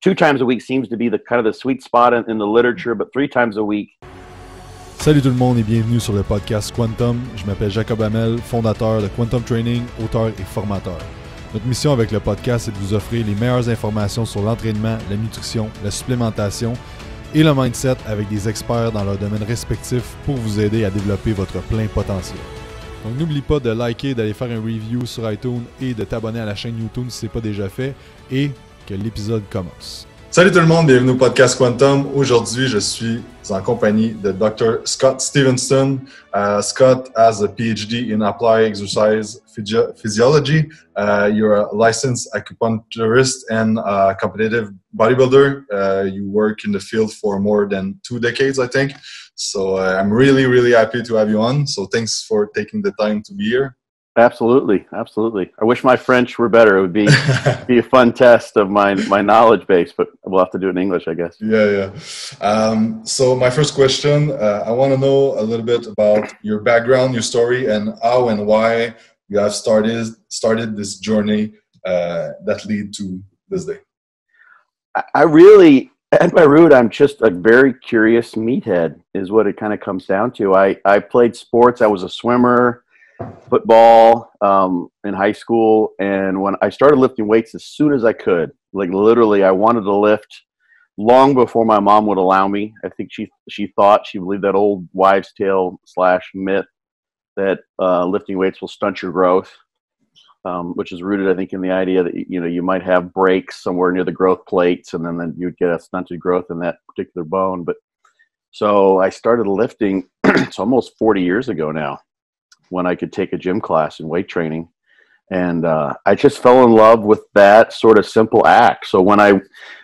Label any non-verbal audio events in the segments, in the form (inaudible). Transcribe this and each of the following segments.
two times a week seems to be the kind of the sweet spot in, in the literature, but three times a week. Salut tout le monde et bienvenue sur le podcast Quantum. Je m'appelle Jacob Hamel, fondateur de Quantum Training, auteur et formateur. Notre mission avec le podcast est de vous offrir les meilleures informations sur l'entraînement, la nutrition, la supplémentation et le mindset avec des experts dans leurs domaines respectifs pour vous aider à développer votre plein potentiel. Donc n'oublie pas de liker, d'aller faire un review sur iTunes et de t'abonner à la chaîne YouTube si ce n'est pas déjà fait et que l'épisode commence. Salut tout le monde, bienvenue au podcast Quantum. Aujourd'hui, je suis en compagnie de Dr. Scott Stevenson. Uh, Scott has a PhD in applied exercise physiology. Uh, you're a licensed acupuncturist and a competitive bodybuilder. Uh, you work in the field for more than two decades, I think. So uh, I'm really, really happy to have you on. So thanks for taking the time to be here. Absolutely, absolutely. I wish my French were better. It would be (laughs) be a fun test of my my knowledge base, but we'll have to do it in English, I guess. Yeah, yeah. Um, so my first question, uh, I want to know a little bit about your background, your story, and how and why you have started started this journey uh, that lead to this day. I really, at my root, I'm just a very curious meathead. Is what it kind of comes down to. I I played sports. I was a swimmer football um, in high school, and when I started lifting weights as soon as I could, like literally, I wanted to lift long before my mom would allow me. I think she she thought she believed that old wives' tale slash myth that uh, lifting weights will stunt your growth, um, which is rooted, I think, in the idea that you know you might have breaks somewhere near the growth plates, and then, then you'd get a stunted growth in that particular bone. But so I started lifting. (clears throat) it's almost 40 years ago now when I could take a gym class and weight training. And uh, I just fell in love with that sort of simple act. So when I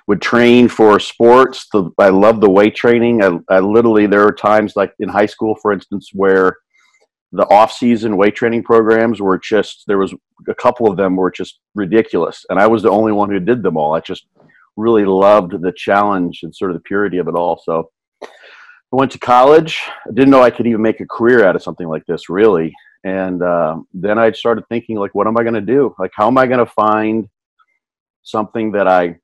would train for sports, the, I love the weight training. I, I literally, there are times like in high school, for instance, where the off-season weight training programs were just there was a couple of them were just ridiculous and i was the only one who did them all i just really loved the challenge and sort of the purity of it all so i went to college. I didn't know i could even make a career out of something like this really. And uh, then i started thinking like what am i going to do? Like how am i going to find something that i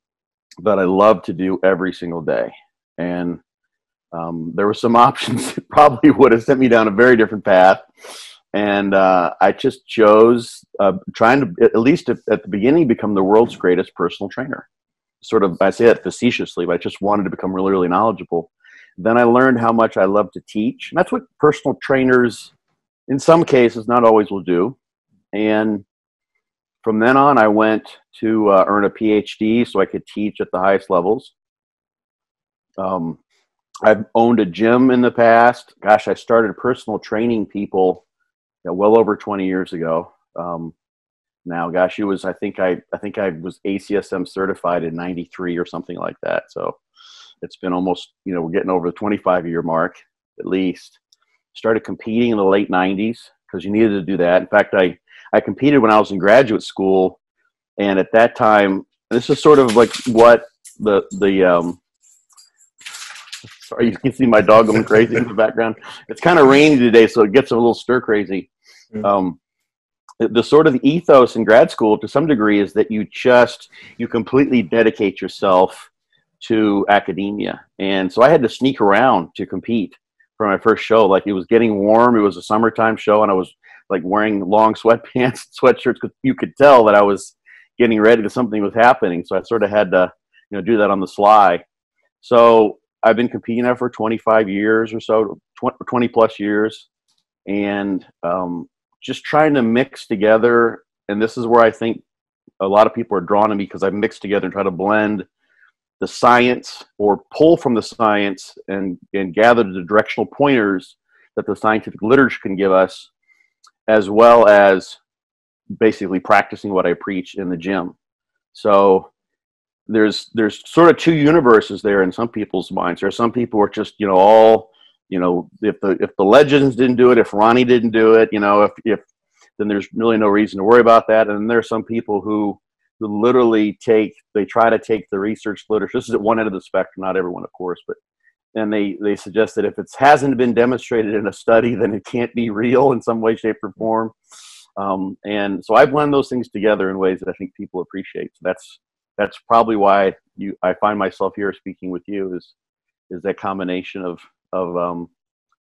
that i love to do every single day? And um, there were some (laughs) options that probably would have sent me down a very different path. And uh, i just chose uh, trying to at least at, at the beginning become the world's greatest personal trainer. Sort of i say that facetiously but i just wanted to become really really knowledgeable then i learned how much i love to teach and that's what personal trainers in some cases, not always will do. And from then on, I went to uh, earn a PhD so I could teach at the highest levels. Um, I've owned a gym in the past. Gosh, I started personal training people you know, well over 20 years ago. Um, now, gosh, it was I think I I think I was ACSM certified in '93 or something like that. So it's been almost you know we're getting over the 25 year mark at least started competing in the late 90s because you needed to do that. In fact, I, I competed when I was in graduate school. And at that time, this is sort of like what the, the, um, sorry, (laughs) you can see my dog going crazy in the background. It's kind of rainy today, so it gets a little stir crazy. Um, the sort of ethos in grad school to some degree is that you just you completely dedicate yourself to academia and so i had to sneak around to compete for my first show. Like it was getting warm. It was a summertime show, and I was like wearing long (laughs) sweatpants, and sweatshirts, because you could tell that I was getting ready that something was happening. So I sort of had to, you know, do that on the sly. So I've been competing there for 25 years or so, 20 plus years, and um, just trying to mix together. And this is where I think a lot of people are drawn to me because I've mixed together and try to blend the science or pull from the science and, and gather the directional pointers that the scientific literature can give us, as well as basically practicing what I preach in the gym. So there's there's sort of two universes there in some people's minds. There are some people who are just you know all you know if the if the legends didn't do it, if Ronnie didn't do it, you know if if then there's really no reason to worry about that. And there are some people who who literally take they try to take the research literature. This is at one end of the spectrum, not everyone, of course, but and they they suggest that if it hasn't been demonstrated in a study, then it can't be real in some way, shape, or form. Um, and so I blend those things together in ways that I think people appreciate. So that's that's probably why you I find myself here speaking with you is is that combination of of um,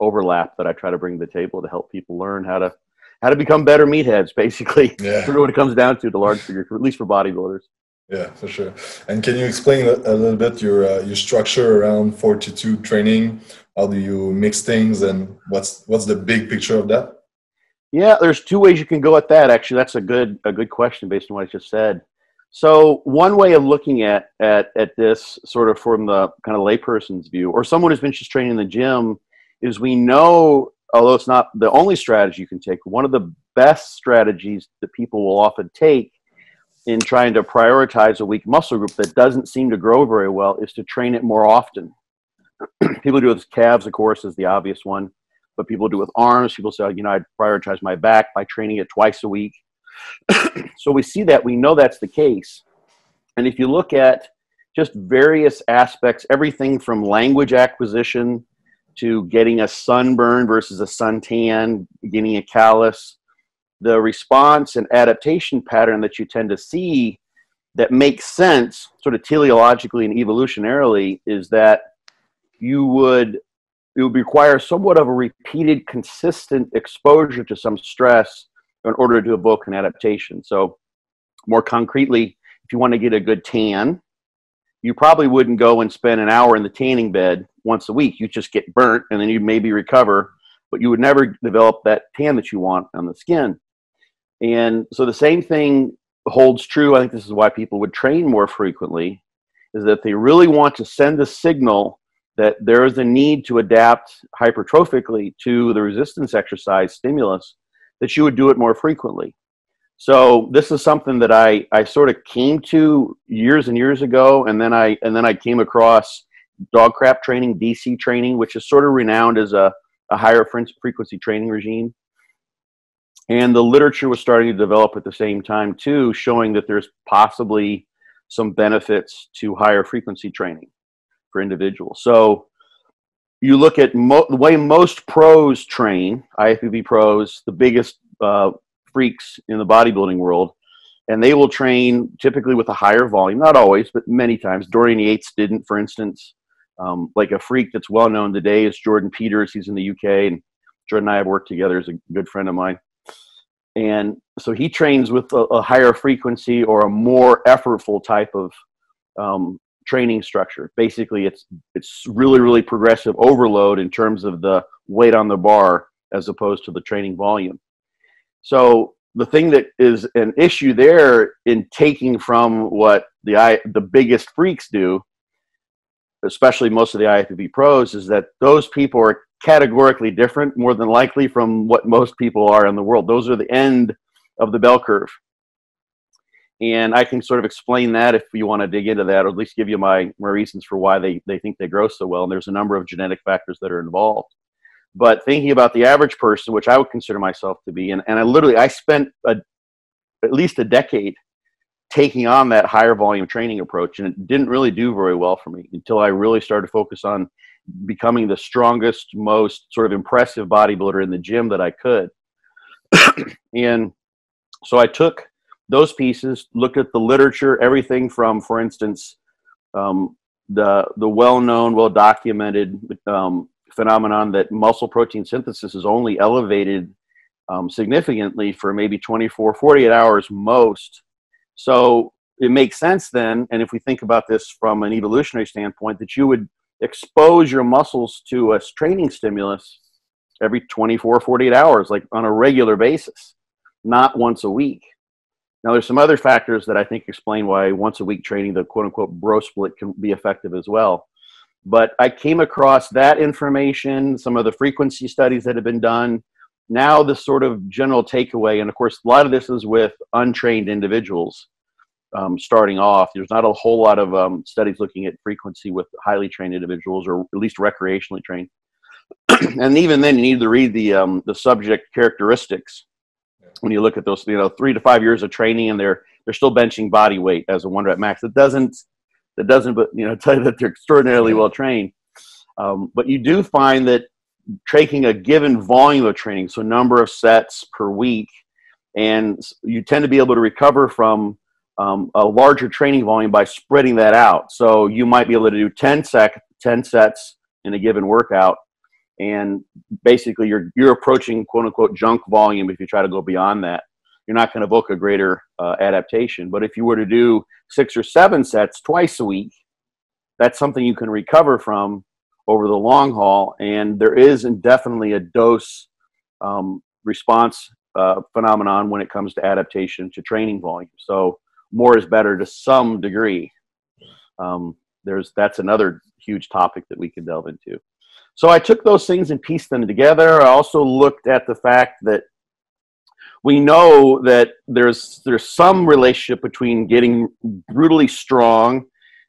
overlap that I try to bring to the table to help people learn how to how to become better meatheads. Basically, (laughs) yeah. sort of what it comes down to, to large figure, at least for bodybuilders. Yeah, for sure. And can you explain a, a little bit your uh, your structure around fortitude training? How do you mix things, and what's what's the big picture of that? Yeah, there's two ways you can go at that. Actually, that's a good a good question based on what I just said. So one way of looking at at at this, sort of from the kind of layperson's view, or someone who's been just training in the gym, is we know, although it's not the only strategy you can take, one of the best strategies that people will often take in trying to prioritize a weak muscle group that doesn't seem to grow very well is to train it more often. (clears throat) people do it with calves, of course, is the obvious one, but people do it with arms. People say, you know, I prioritize my back by training it twice a week. (clears throat) so we see that, we know that's the case. And if you look at just various aspects, everything from language acquisition to getting a sunburn versus a suntan, getting a callus, the response and adaptation pattern that you tend to see that makes sense sort of teleologically and evolutionarily is that you would it would require somewhat of a repeated consistent exposure to some stress in order to evoke an adaptation. So more concretely if you want to get a good tan you probably wouldn't go and spend an hour in the tanning bed once a week you just get burnt and then you maybe recover but you would never develop that tan that you want on the skin and so the same thing holds true. I think this is why people would train more frequently, is that they really want to send a signal that there is a need to adapt hypertrophically to the resistance exercise stimulus, that you would do it more frequently. So this is something that I, I sort of came to years and years ago, and then I and then I came across DoggCrapp training, DC training, which is sort of renowned as a, a higher frequency training regime. And the literature was starting to develop at the same time, too, showing that there's possibly some benefits to higher frequency training for individuals. So you look at the way most pros train, IFBB pros, the biggest uh, freaks in the bodybuilding world, and they will train typically with a higher volume, not always, but many times. Dorian Yates didn't, for instance. Um, like a freak that's well known today is Jordan Peters. He's in the UK, and Jordan and I have worked together. He's a good friend of mine and so he trains with a, a higher frequency or a more effortful type of um, training structure. Basically, it's it's really really progressive overload in terms of the weight on the bar as opposed to the training volume. So the thing that is an issue there in taking from what the the biggest freaks do, especially most of the IFBB pros, is that those people are categorically different, more than likely, from what most people are in the world. Those are the end of the bell curve. And I can sort of explain that if you want to dig into that, or at least give you my, my reasons for why they, they think they grow so well. And there's a number of genetic factors that are involved. But thinking about the average person, which I would consider myself to be, and, and I literally, I spent a, at least a decade taking on that higher volume training approach, and it didn't really do very well for me until I really started to focus on becoming the strongest, most sort of impressive bodybuilder in the gym that I could. (clears throat) and so I took those pieces, looked at the literature, everything from, for instance, um, the the well-known, well-documented um, phenomenon that muscle protein synthesis is only elevated um, significantly for maybe 24, 48 hours most. So it makes sense then, and if we think about this from an evolutionary standpoint, that you would expose your muscles to a training stimulus every 24 48 hours like on a regular basis not once a week now there's some other factors that i think explain why once a week training the quote unquote bro split can be effective as well but i came across that information some of the frequency studies that have been done now the sort of general takeaway and of course a lot of this is with untrained individuals um, starting off. There's not a whole lot of um, studies looking at frequency with highly trained individuals, or at least recreationally trained. (clears throat) and even then, you need to read the um, the subject characteristics when you look at those. You know, three to five years of training, and they're they're still benching body weight as a one rep max. It doesn't that doesn't, but you know, (laughs) tell you that they're extraordinarily well trained. Um, but you do find that taking a given volume of training, so number of sets per week, and you tend to be able to recover from um, a larger training volume by spreading that out. So you might be able to do 10 sec 10 sets in a given workout and basically you're you're approaching quote unquote junk volume if you try to go beyond that you're not going to evoke a greater uh, adaptation. But if you were to do six or seven sets twice a week that's something you can recover from over the long haul. And there is definitely a dose um, response uh, phenomenon when it comes to adaptation to training volume. So more is better to some degree. Um, there's that's another huge topic that we could delve into. So I took those things and pieced them together. I also looked at the fact that we know that there's there's some relationship between getting brutally strong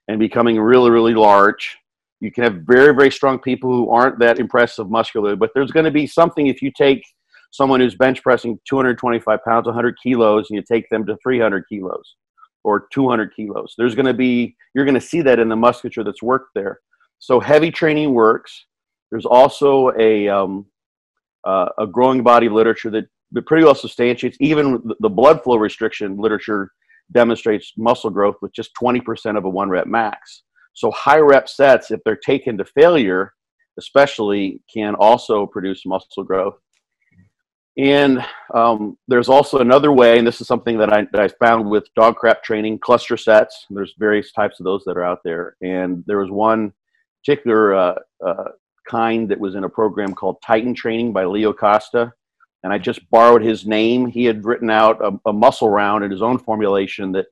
and becoming really really large. You can have very very strong people who aren't that impressive muscularly, but there's going to be something if you take someone who's bench pressing 225 pounds, 100 kilos, and you take them to 300 kilos or 200 kilos. There's going to be you're going to see that in the musculature that's worked there. So heavy training works there's also a, um, uh, a growing body literature that, that pretty well substantiates even the blood flow restriction literature demonstrates muscle growth with just 20% of a one rep max. So high rep sets, if they're taken to failure, especially, can also produce muscle growth. And um, there's also another way, and this is something that I, that I found with DoggCrapp training, cluster sets. There's various types of those that are out there. And there was one particular uh, uh, kind that was in a program called Titan Training by Leo Costa. And I just borrowed his name. He had written out a, a muscle round in his own formulation that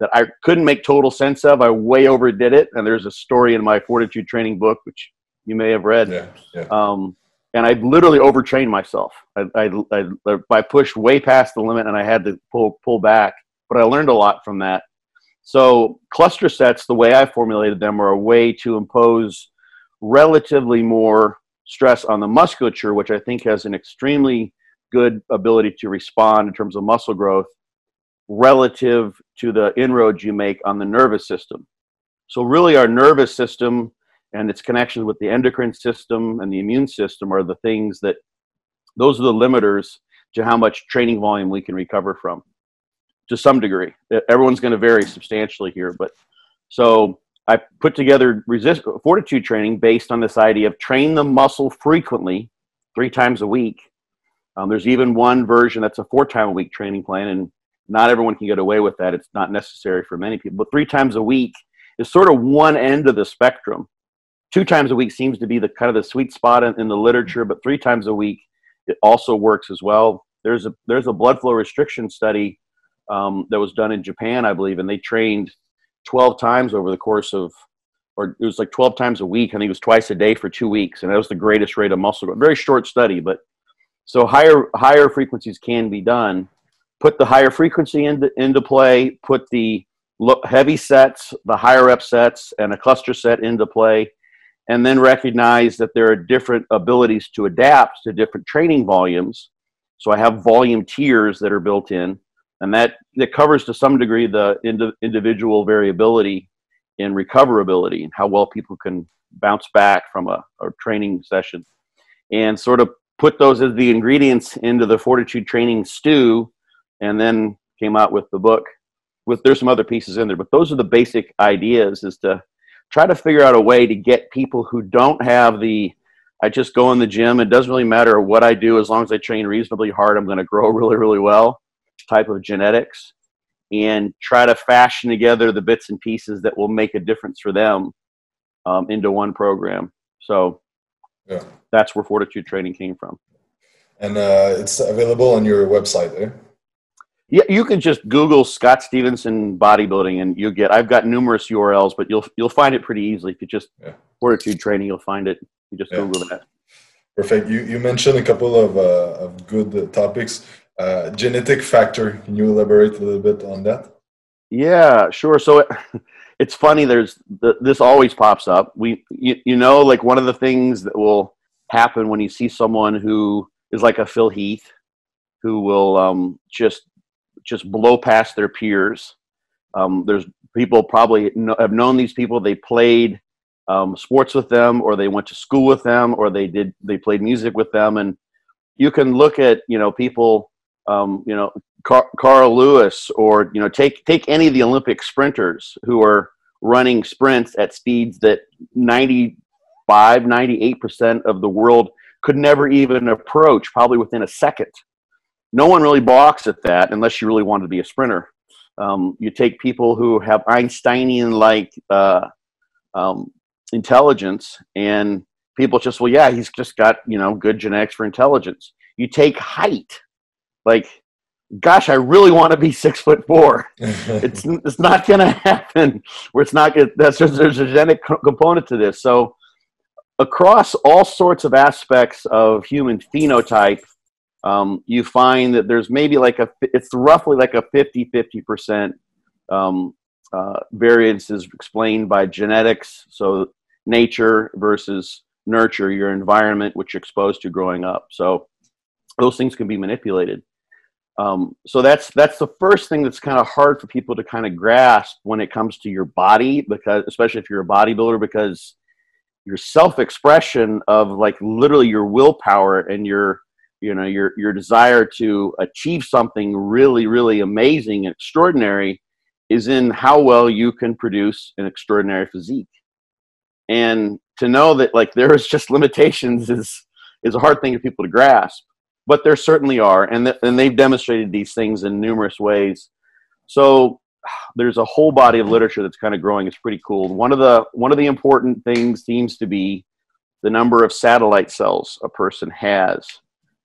that I couldn't make total sense of. I way overdid it. And there's a story in my Fortitude training book, which you may have read. Yeah, yeah. Um, and I literally overtrained myself. I, I, I, I, pushed way past the limit and I had to pull, pull back. But I learned a lot from that. So cluster sets, the way I formulated them, are a way to impose relatively more stress on the musculature, which I think has an extremely good ability to respond in terms of muscle growth relative to the inroads you make on the nervous system. So, really, our nervous system and its connections with the endocrine system and the immune system are the things that those are the limiters to how much training volume we can recover from to some degree. Everyone's going to vary substantially here, but so I put together resist fortitude training based on this idea of train the muscle frequently, three times a week. Um, there's even one version that's a four time a week training plan, and not everyone can get away with that. It's not necessary for many people, but three times a week is sort of one end of the spectrum. Two times a week seems to be the kind of the sweet spot in, in the literature, but three times a week it also works as well. There's a there's a blood flow restriction study um, that was done in Japan, I believe, and they trained 12 times over the course of, or it was like 12 times a week. I think it was twice a day for two weeks. And that was the greatest rate of muscle growth. Very short study, but so higher, higher frequencies can be done. Put the higher frequency into, into play, put the heavy sets, the higher rep sets, and a cluster set into play, and then recognize that there are different abilities to adapt to different training volumes. So I have volume tiers that are built in and that that covers to some degree the ind- individual variability in recoverability and how well people can bounce back from a, a training session and sort of put those as the ingredients into the fortitude training stew and then came out with the book with there's some other pieces in there but those are the basic ideas is to try to figure out a way to get people who don't have the i just go in the gym it doesn't really matter what i do as long as i train reasonably hard i'm going to grow (laughs) really really well type of genetics and try to fashion together the bits and pieces that will make a difference for them um, into one program. So yeah. that's where Fortitude Training came from. And uh, it's available on your website, eh? Yeah, you can just Google Scott Stevenson bodybuilding, and you get. I've got numerous URLs, but you'll you'll find it pretty easily if you just yeah. Fortitude Training. You'll find it. You just yeah. Google that. Perfect. You you mentioned a couple of uh, of good uh, topics. Uh, genetic factor. Can you elaborate a little bit on that? Yeah, sure. So it, (laughs) it's funny. There's the, this always pops up. We, you, you know, like one of the things that will happen when you see someone who is like a Phil Heath, who will um, just just blow past their peers. Um, there's people probably know, have known these people. They played um, sports with them, or they went to school with them, or they did they played music with them, and you can look at you know people um, you know, Car- Carl Lewis, or you know, take take any of the Olympic sprinters who are running sprints at speeds that 95, 98 percent of the world could never even approach, probably within a second. No one really balks at that unless you really wanted to be a sprinter. Um, you take people who have Einsteinian-like uh, um, intelligence, and people just, well, yeah, he's just got you know good genetics for intelligence. You take height, like, gosh, I really want to be six foot four. (laughs) it's it's not going to happen. Where it's not that's there's, there's a genetic component to this. So across all sorts of aspects of human phenotype, um, you find that there's maybe like a, it's roughly like a 50 50% um, uh, variance is explained by genetics. So nature versus nurture, your environment, which you're exposed to growing up. So those things can be manipulated. Um, so that's that's the first thing that's kind of hard for people to kind of grasp when it comes to your body, because especially if you're a bodybuilder, because your self-expression of like literally your willpower and your you know your your desire to achieve something really really amazing and extraordinary is in how well you can produce an extraordinary physique. And to know that like (laughs) there is just limitations is is a hard thing for people to grasp but there certainly are and, th- and they've demonstrated these things in numerous ways so there's a whole body of literature that's kind of growing. It's pretty cool. One of the one of the important things seems to be the number of satellite cells a person has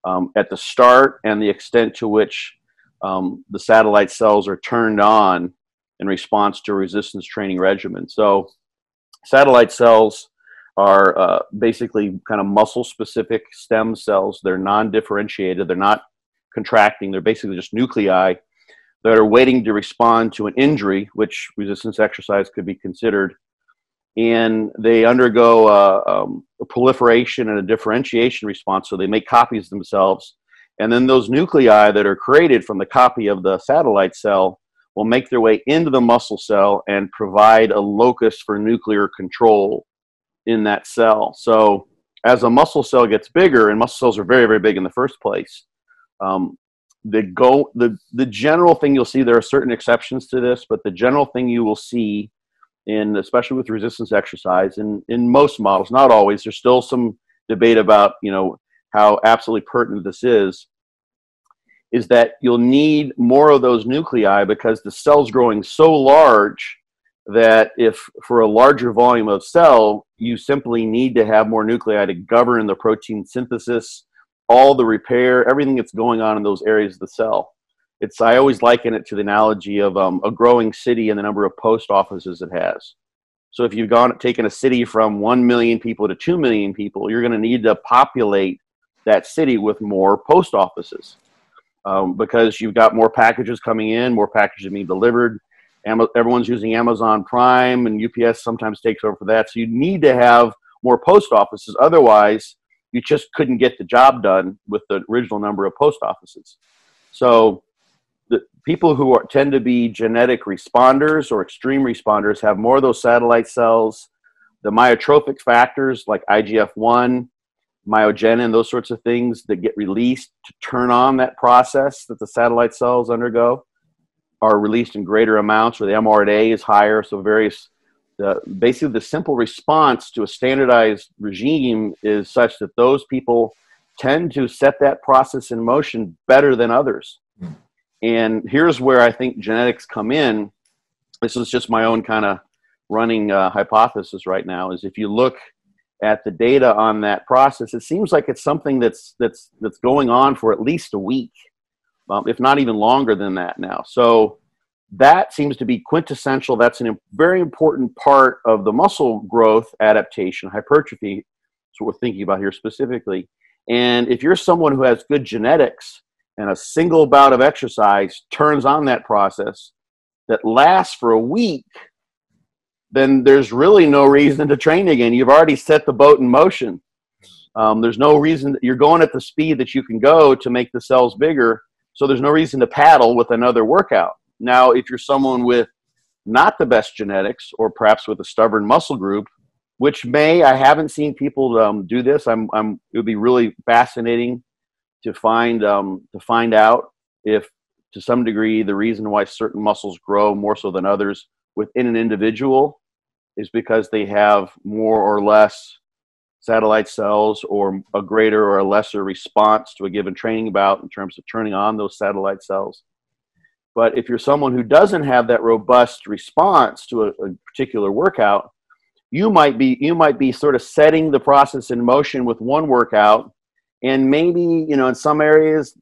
um, at the start and the extent to which um, the satellite cells are turned on in response to resistance training regimen. So, satellite cells are uh, basically kind of muscle specific stem cells. They're non differentiated, they're not contracting, they're basically just nuclei that are waiting to respond to an injury, which resistance exercise could be considered. And they undergo uh, um, a proliferation and a differentiation response, so they make copies themselves. And then those nuclei that are created from the copy of the satellite cell will make their way into the muscle cell and provide a locus for nuclear control in that cell. So as a muscle cell gets bigger, and muscle cells are very, very big in the first place, um, the go the the general thing you'll see there are certain exceptions to this but the general thing you will see in especially with resistance exercise and in most models not always there's still some debate about you know how absolutely pertinent this is is that you'll need more of those nuclei because the cell's growing so large that if for a larger volume of cell you simply need to have more nuclei to govern the protein synthesis all the repair, everything that's going on in those areas of the cell. It's I always liken it to the analogy of um, a growing city and the number of post offices it has. So if you've gone taken a city from one million people to two million people, you're going to need to populate that city with more post offices um, because you've got more packages coming in, more packages being delivered. Everyone's using Amazon Prime, and UPS sometimes takes over for that. So you need to have more post offices. Otherwise, you just couldn't get the job done with the original number of post offices. So the people who are, tend to be genetic responders or extreme responders have more of those satellite cells. The myotrophic factors like IGF-1, myogenin, those sorts of things that get released to turn on that process that the satellite cells undergo are released in greater amounts, or the mRNA is higher. So various the, basically the simple response to a standardized regime is such that those people tend to set that process in motion better than others. Mm. And here's where I think genetics come in. This is just my own kind of running uh, hypothesis right now. Is if you look at the data on that process, it seems like it's something that's that's that's going on for at least a week, um, if not even longer than that now. So that seems to be quintessential. That's a very important part of the muscle growth adaptation, hypertrophy. That's what we're thinking about here specifically. And if you're someone who has good genetics and a single bout of exercise turns on that process that lasts for a week, then there's really no reason to train again. You've already set the boat in motion. Um, there's no reason you're going at the speed that you can go to make the cells bigger. So there's no reason to paddle with another workout. Now, if you're someone with not the best genetics, or perhaps with a stubborn muscle group, which may I haven't seen people um, do this. I'm, I'm. It would be really fascinating to find um, to find out if to some degree, the reason why certain muscles grow more so than others within an individual is because they have more or less satellite cells or a greater or a lesser response to a given training bout in terms of turning on those satellite cells. But if you're someone who doesn't have that robust response to a, a particular workout, you might be you might be sort of setting the process in motion with one workout and maybe you know in some areas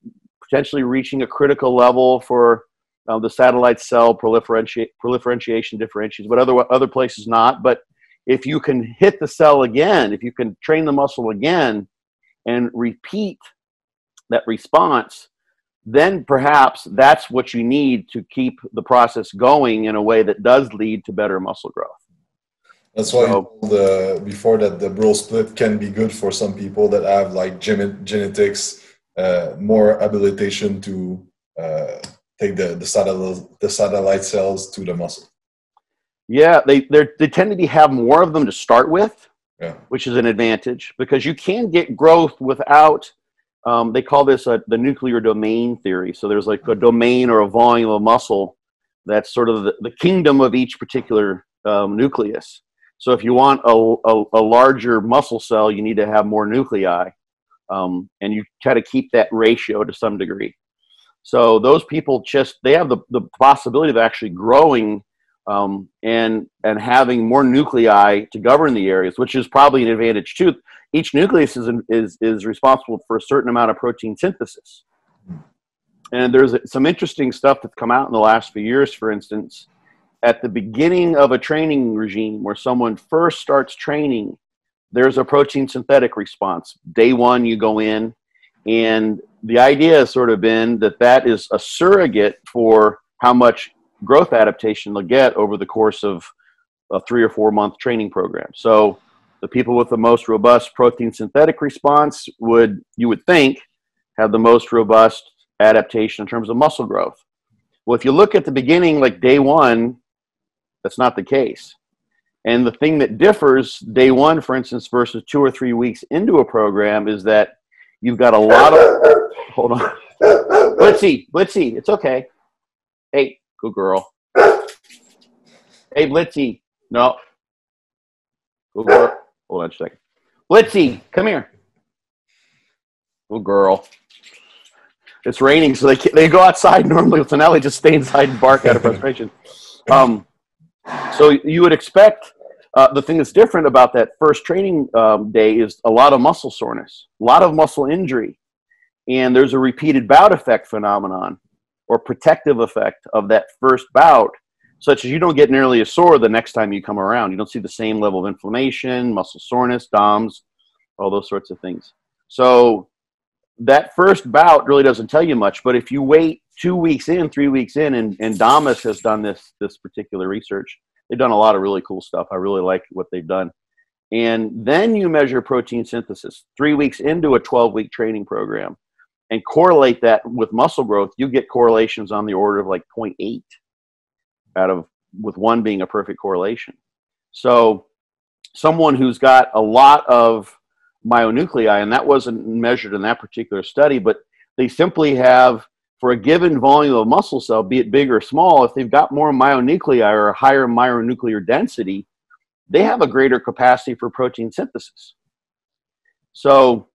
potentially reaching a critical level for uh, the satellite cell proliferation, proliferation differentiation, but other other places not. But if you can hit the cell again, if you can train the muscle again, and repeat that response, then perhaps that's what you need to keep the process going in a way that does lead to better muscle growth. That's why so, the before that the bro split can be good for some people that have like genetics uh, more habilitation to uh, take the the satellite the satellite cells to the muscle. Yeah, they they tend to be have more of them to start with, yeah. which is an advantage because you can get growth without. Um, they call this a, the nuclear domain theory. So there's like a domain or a volume of muscle that's sort of the, the kingdom of each particular um, nucleus. So if you want a, a, a larger muscle cell, you need to have more nuclei um, and you try to keep that ratio to some degree. So those people just they have the, the possibility of actually growing um, and and having more nuclei to govern the areas, which is probably an advantage too. Each nucleus is is is responsible for a certain amount of protein synthesis. And there's some interesting stuff that's come out in the last few years. For instance, at the beginning of a training regime, where someone first starts training, there's a protein synthetic response. Day one, you go in, and the idea has sort of been that that is a surrogate for how much growth adaptation they'll get over the course of a three or four month training program. So the people with the most robust protein synthetic response would, you would think, have the most robust adaptation in terms of muscle growth. Well, if you look at the beginning, like day one, that's not the case. And the thing that differs day one, for instance, versus two or three weeks into a program is that you've got a lot of. Hold on. Blitzy, Blitzy, it's okay. Hey, good girl. Hey, Blitzy. No. Good girl. Hold on a second. Blitzy, come here. Good girl. It's raining, so they they go outside (laughs) normally. So now they just stay inside and bark out of frustration. Um, so you would expect uh, the thing that's different about that first training um, day is a lot of muscle soreness, a lot of muscle injury, and there's a repeated bout effect phenomenon or protective effect of that first bout, such as you don't get nearly as sore the next time you come around. You don't see the same level of inflammation, muscle soreness, DOMS, all those sorts of things. So that first bout really doesn't tell you much, but if you wait two weeks in, three weeks in, and, and Damas has done this this particular research they've done a lot of really cool stuff. I really like what they've done. And then you measure protein synthesis three weeks into a 12 week training program and correlate that with muscle growth. You get correlations on the order of like 0.8 out of with one being a perfect correlation. So, someone who's got a lot of myonuclei, and that wasn't measured in that particular study, but they simply have for a given volume of muscle cell, be it big or small, if they've got more myonuclei or a higher myonuclear density, they have a greater capacity for protein synthesis. So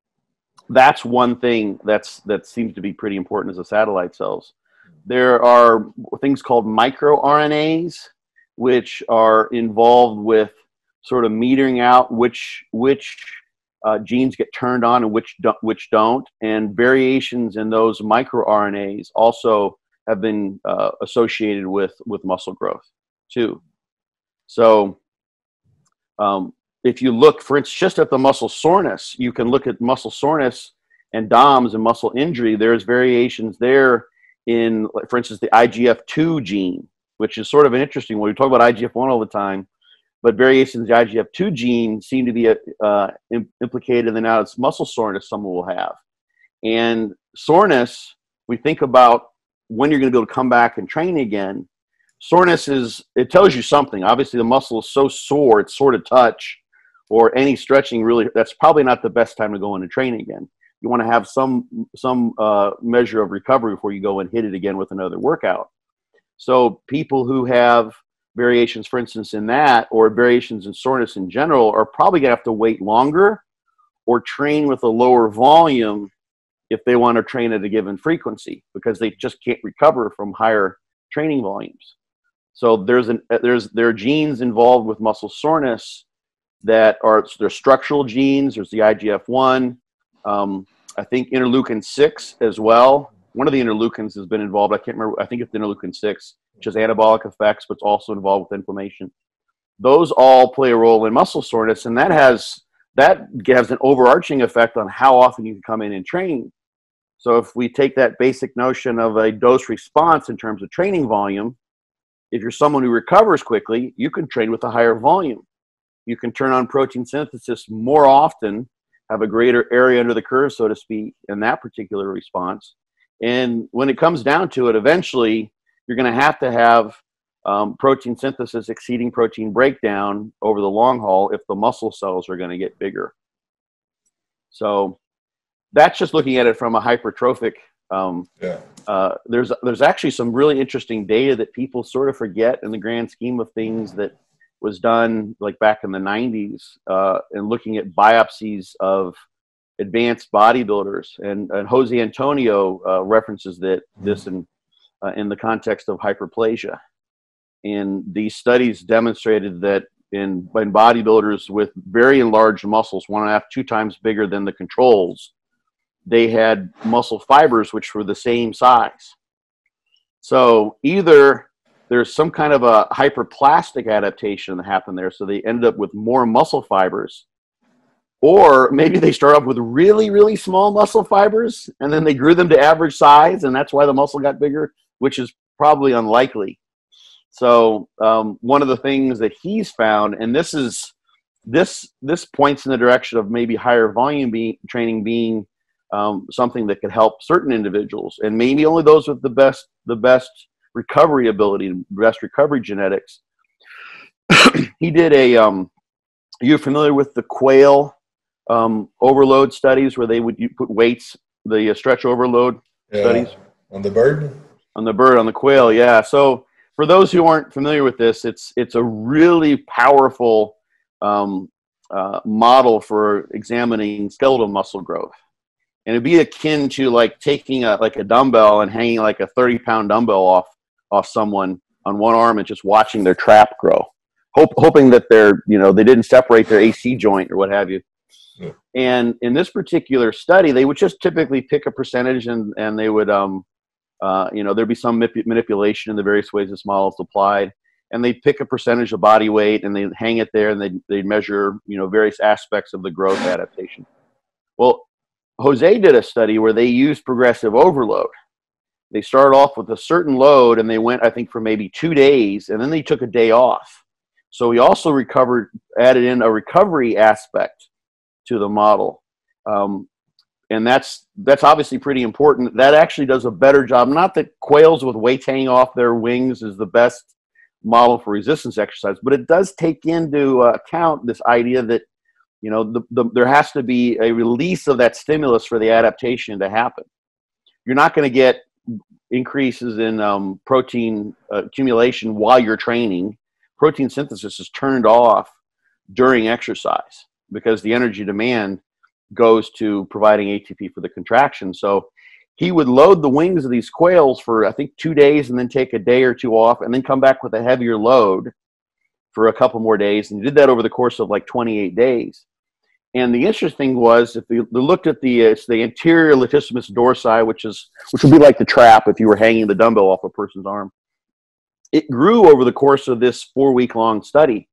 that's one thing that's that seems to be pretty important as a satellite cells. There are things called microRNAs, which are involved with sort of metering out which which uh, genes get turned on and which do, which don't, and variations in those microRNAs also have been uh, associated with with muscle growth too. So, um, if you look, for instance, just at the muscle soreness, you can look at muscle soreness and DOMS and muscle injury. There's variations there in, for instance, the IGF-2 gene, which is sort of an interesting one. We talk about IGF-1 all the time but variations in the IGF2 gene seem to be uh, implicated in the now it's muscle soreness someone will have. And soreness, we think about when you're going to be able to come back and train again. Soreness is, it tells you something. Obviously, the muscle is so sore, it's sore to touch, or any stretching really, that's probably not the best time to go in and train again. you want to have some some uh, measure of recovery before you go and hit it again with another workout. So people who have variations, for instance, in that or variations in soreness in general, are probably gonna have to wait longer or train with a lower volume if they want to train at a given frequency because they just can't recover from higher training volumes. So there's an there's there are genes involved with muscle soreness that are there's structural genes. There's the IGF one. Um, I think interleukin six as well. One of the interleukins has been involved. I can't remember. I think it's interleukin six, which has anabolic effects, but it's also involved with inflammation. Those all play a role in muscle soreness, and that has that has an overarching effect on how often you can come in and train. So if we take that basic notion of a dose response in terms of training volume, if you're someone who recovers quickly, you can train with a higher volume. You can turn on protein synthesis more often, have a greater area under the curve, so to speak, in that particular response. And when it comes down to it, eventually you're going to have to have um, protein synthesis exceeding protein breakdown over the long haul if the muscle cells are going to get bigger. So that's just looking at it from a hypertrophic. Um, Yeah. uh, there's there's actually some really interesting data that people sort of forget in the grand scheme of things that was done like back in the 90s uh, and looking at biopsies of advanced bodybuilders. And, and Jose Antonio uh, references that this in uh, in the context of hyperplasia. And these studies demonstrated that in, in bodybuilders with very enlarged muscles, one and a half, two times bigger than the controls, they had muscle fibers which were the same size. So either there's some kind of a hyperplastic adaptation that happened there, so they ended up with more muscle fibers, or maybe they start off with really, really small muscle fibers and then they grew them to average size, and that's why the muscle got bigger, which is probably unlikely. So um, one of the things that he's found, and this is this this points in the direction of maybe higher volume training being um, something that could help certain individuals, and maybe only those with the best the best recovery ability, best recovery genetics. (clears throat) he did a. Um, are familiar with the quail um, overload studies where they would you put weights, the uh, stretch overload yeah. studies On the bird? on the bird on the quail? Yeah. So for those who aren't familiar with this, it's it's a really powerful um, uh, model for examining skeletal muscle growth, and it'd be akin to like taking a like a dumbbell and hanging like a thirty pound dumbbell off off someone on one arm and just watching their trap grow, Hope, hoping that they're you know they didn't separate their AC joint or what have you. Yeah. And in this particular study, they would just typically pick a percentage and and they would um, uh, you know, there'd be some manip- manipulation in the various ways this model is applied. And they pick a percentage of body weight and they hang it there and they they measure, you know, various aspects of the growth adaptation. Well, Jose did a study where they used progressive overload. They started off with a certain load and they went, I think, for maybe two days and then they took a day off. So we also recovered, added in a recovery aspect to the model. Um, and that's that's obviously pretty important. That actually does a better job. Not that quails with weights hanging off their wings is the best model for resistance exercise, but it does take into account this idea that you know the, the, there has to be a release of that stimulus for the adaptation to happen. You're not going to get increases in um, protein uh, accumulation while you're training. Protein synthesis is turned off during exercise because the energy demand goes to providing ATP for the contraction. So he would load the wings of these quails for I think two days and then take a day or two off and then come back with a heavier load for a couple more days. And he did that over the course of like 28 days. And the interesting thing was if you looked at the it's the anterior latissimus dorsi, which is which would be like the trap if you were hanging the dumbbell off a person's arm. It grew over the course of this four week long study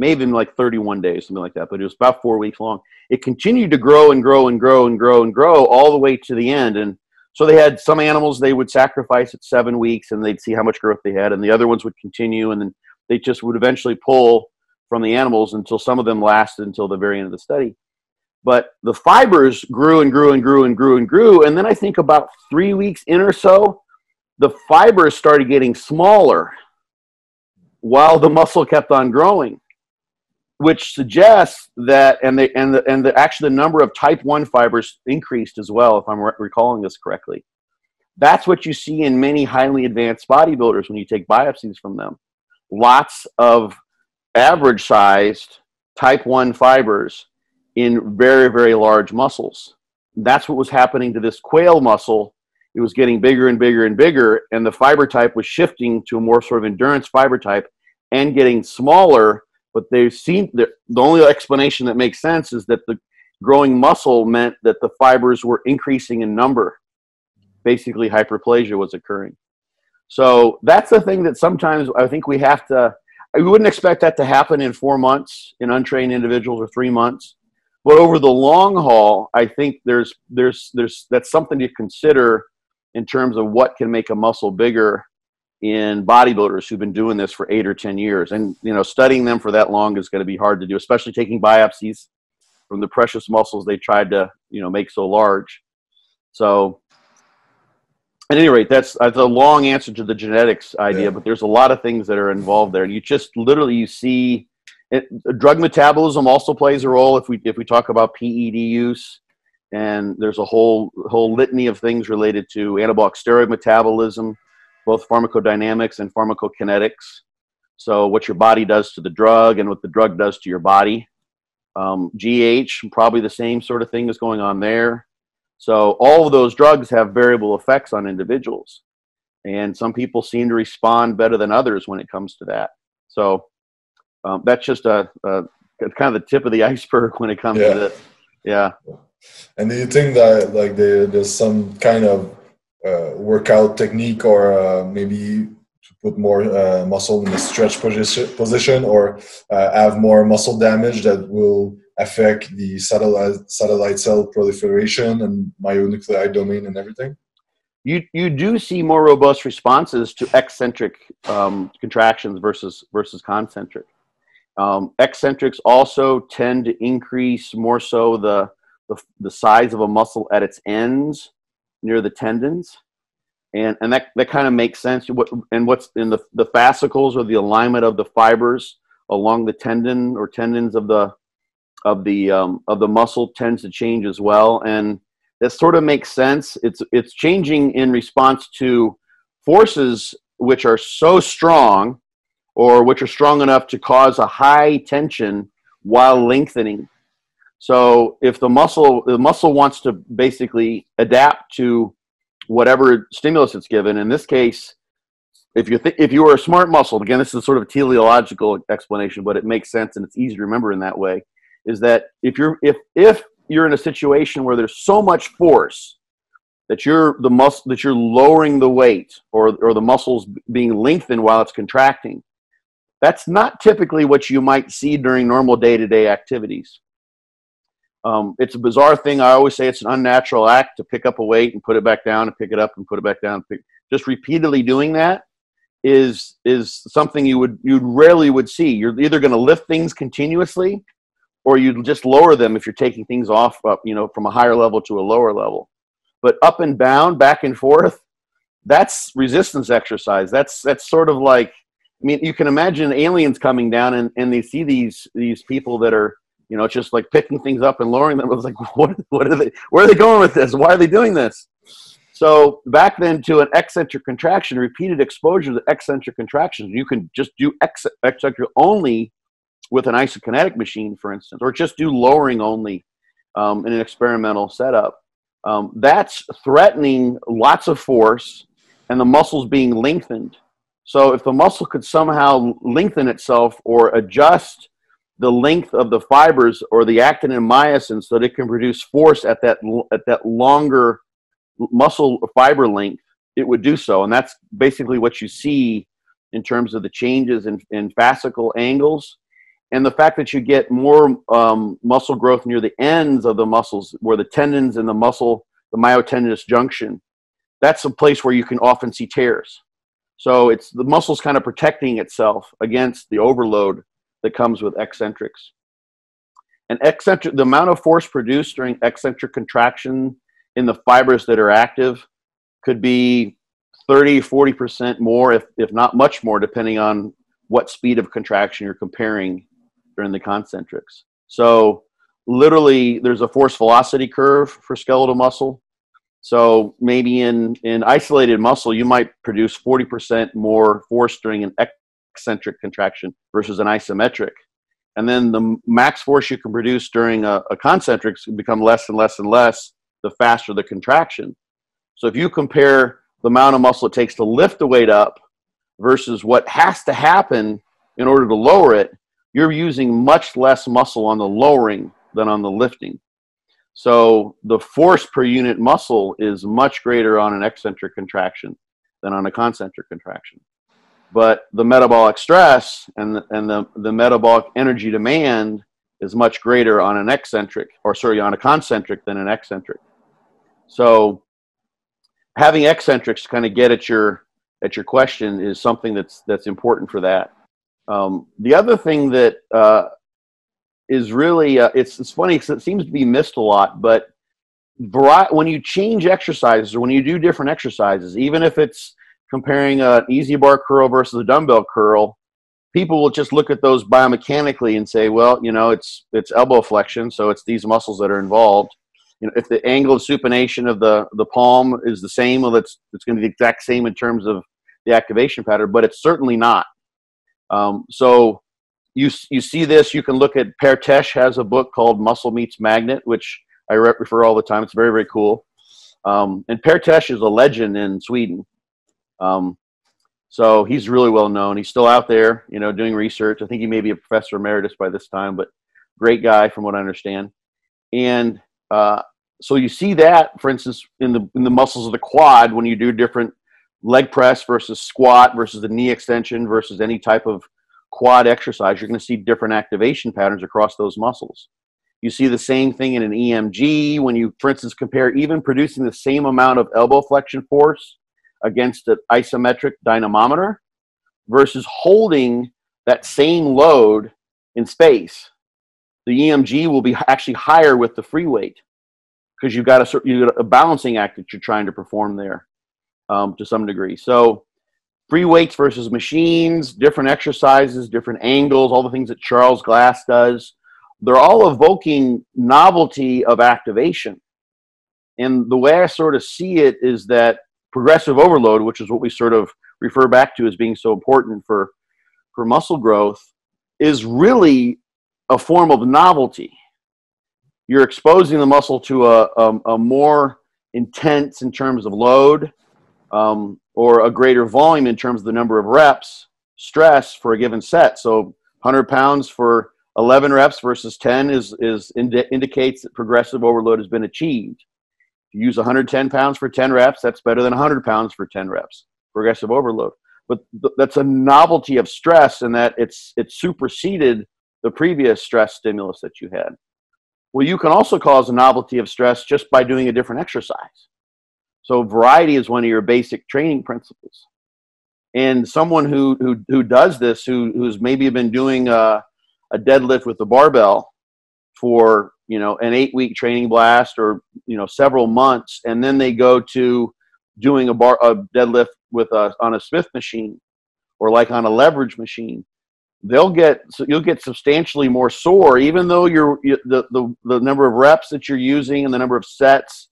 maybe been like 31 days, something like that, but it was about four weeks long. It continued to grow and grow and grow and grow and grow all the way to the end. And so they had some animals they would sacrifice at seven weeks and they'd see how much growth they had, and the other ones would continue, and then they just would eventually pull from the animals until some of them lasted until the very end of the study. But the fibers grew and grew and grew and grew and grew. And then I think about three weeks in or so, the fibers started getting smaller while the muscle kept on growing which suggests that and the and the and the actually the number of type 1 fibers increased as well if i'm re- recalling this correctly that's what you see in many highly advanced bodybuilders when you take biopsies from them lots of average sized type 1 fibers in very very large muscles. That's what was happening to this quail muscle. It was getting bigger and bigger and bigger and the fiber type was shifting to a more sort of endurance fiber type and getting smaller but they seem the, the only explanation that makes sense is that the growing muscle meant that the fibers were increasing in number. Basically hyperplasia was occurring. So that's the thing that sometimes i think we have to we wouldn't expect that to happen in four months in untrained individuals or three months. But over the long haul i think there's there's there's that's something to consider in terms of what can make a muscle bigger in bodybuilders who've been doing this for eight or ten years. And you know studying them for that long is going to be hard to do especially taking biopsies from the precious muscles they tried to you know make so large. So at any rate that's, that's a long answer to the genetics idea yeah. but there's a lot of things that are involved there and you just literally you see it, drug metabolism also plays a role if we if we talk about ped use and there's a whole whole litany of things related to anabolic steroid metabolism both pharmacodynamics and pharmacokinetics. So, what your body does to the drug and what the drug does to your body. Um, GH, probably the same sort of thing is going on there. So, all of those drugs have variable effects on individuals. And some people seem to respond better than others when it comes to that. So, um, that's just a, a, kind of the tip of the (laughs) iceberg when it comes yeah. to this. Yeah. And do you think that like there, there's some kind of uh, workout technique or uh, maybe to put more uh, muscle in the stretch position, position or uh, have more muscle damage that will affect the satellite, satellite cell proliferation and myonuclei domain and everything? You, you do see more robust responses to eccentric um, contractions versus, versus concentric. Um, eccentrics also tend to increase more so the, the, the size of a muscle at its ends near the tendons. And, and that, that kind of makes sense. What And what's in the, the fascicles or the alignment of the fibers along the tendon or tendons of the, of the, um, of the muscle tends to change as well. And that sort of makes sense. It's, it's changing in response to forces which are so strong or which are strong enough to cause a high tension while lengthening. So if the muscle the muscle wants to basically adapt to whatever stimulus it's given, in this case, if you if you were a smart muscle, again, this is sort of a teleological explanation, but it makes sense and it's easy to remember in that way. Is that if you're if if you're in a situation where there's so much force that you're the muscle that you're lowering the weight or or the muscles being lengthened while it's contracting, that's not typically what you might see during normal day-to-day activities. Um, it's a bizarre thing. I always say it's an unnatural act to pick up a weight and put it back down and pick it up and put it back down. Just repeatedly doing that is is something you would you rarely would see. You're either going to lift things continuously, or you just lower them if you're taking things off up, you know, from a higher level to a lower level. But up and down, back and forth, that's resistance exercise. That's that's sort of like I mean, you can imagine aliens coming down and, and they see these these people that are you know, just like picking things up and lowering them. (laughs) It was like, what, what are they, where are they going with this? Why are they doing this? So back then to an eccentric contraction, repeated exposure to eccentric contractions, you can just do eccentric only with an isokinetic machine, for instance, or just do lowering only um, in an experimental setup. Um, that's threatening lots of force and the muscles being lengthened. So if the muscle could somehow lengthen itself or adjust the length of the fibers or the actin and myosin so that it can produce force at that at that longer muscle fiber length it would do so and that's basically what you see in terms of the changes in, in fascicle angles and the fact that you get more um, muscle growth near the ends of the muscles where the tendons and the muscle the myotendinous junction that's a place where you can often see tears so it's the muscles kind of protecting itself against the overload that comes with eccentrics. And eccentric, the amount of force produced during eccentric contraction in the fibers that are active could be 30, 40% more, if, if not much more, depending on what speed of contraction you're comparing during the concentrics. So literally, there's a force velocity curve for skeletal muscle. So maybe in, in isolated muscle, you might produce 40% more force during an eccentric contraction versus an isometric. And then the max force you can produce during a, a concentric become less and less and less the faster the contraction. So if you compare the amount of muscle it takes to lift the weight up versus what has to happen in order to lower it, you're using much less muscle on the lowering than on the lifting. So the force per unit muscle is much greater on an eccentric contraction than on a concentric contraction. But the metabolic stress and the, and the, the metabolic energy demand is much greater on an eccentric, or sorry, on a concentric than an eccentric. So having eccentrics kind of get at your at your question is something that's that's important for that. Um, the other thing that uh, is really uh, it's it's funny because it seems to be missed a lot, but when you change exercises or when you do different exercises, even if it's comparing an EZ bar curl versus a dumbbell curl, people will just look at those biomechanically and say, well, you know, it's it's elbow flexion, so it's these muscles that are involved. You know, if the angle of supination of the the palm is the same, well, it's it's going to be the exact same in terms of the activation pattern, but it's certainly not. Um, so you you see this. You can look at Per Tesch has a book called Muscle Meets Magnet, which I refer all the time. It's very very cool. Um, and Per Tesch is a legend in Sweden. Um, so he's really well known. He's still out there, you know, doing research. I think he may be a professor emeritus by this time, but great guy from what I understand. And uh, so you see that, for instance, in the in the muscles of the quad when you do different leg press versus squat versus the knee extension versus any type of quad exercise, you're going to see different activation patterns across those muscles. You see the same thing in an EMG when you, for instance, compare even producing the same amount of elbow flexion force against an isometric dynamometer versus holding that same load in space. The EMG will be actually higher with the free weight because you've got a, you've got a balancing act that you're trying to perform there um, to some degree. So free weights versus machines, different exercises, different angles, all the things that Charles Glass does. They're all evoking novelty of activation. And the way I sort of see it is that progressive overload, which is what we sort of refer back to as being so important for, for muscle growth, is really a form of novelty. You're exposing the muscle to a, a, a more intense in terms of load, um, or a greater volume in terms of the number of reps stress for a given set. So 100 pounds for 11 reps versus 10 is, is indi- indicates that progressive overload has been achieved. If you use 110 pounds for 10 reps, that's better than 100 pounds for 10 reps, progressive overload. But th- that's a novelty of stress in that it's, it's superseded the previous stress stimulus that you had. Well, you can also cause a novelty of stress just by doing a different exercise. So variety is one of your basic training principles. And someone who who, who does this, who who's maybe been doing a, a deadlift with the barbell for you know an eight week training blast or you know several months, and then they go to doing a bar a deadlift with a on a Smith machine or like on a leverage machine, they'll get so you'll get substantially more sore, even though you're you, the, the the number of reps that you're using and the number of sets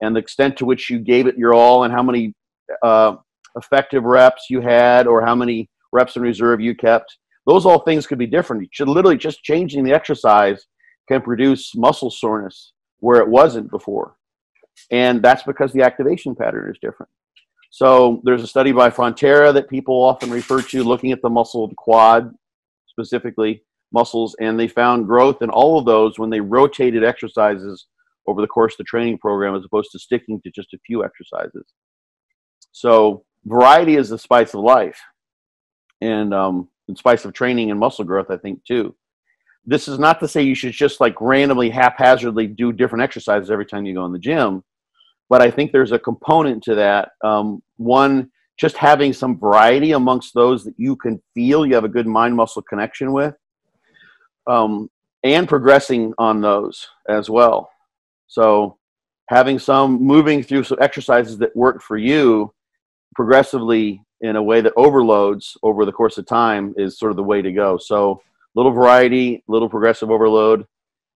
and the extent to which you gave it your all and how many uh, effective reps you had or how many reps in reserve you kept. Those all things could be different. You should literally just changing the exercise can produce muscle soreness where it wasn't before. And that's because the activation pattern is different. So there's a study by Frontera that people often refer to looking at the muscle quad, specifically muscles, and they found growth in all of those when they rotated exercises over the course of the training program as opposed to sticking to just a few exercises. So variety is the spice of life, and um, the spice of training and muscle growth, I think too. This is not to say you should just like randomly, haphazardly do different exercises every time you go in the gym, but I think there's a component to that. Um, one, just having some variety amongst those that you can feel you have a good mind muscle connection with, um, and progressing on those as well. So having some moving through some exercises that work for you progressively in a way that overloads over the course of time is sort of the way to go. So little variety, little progressive overload,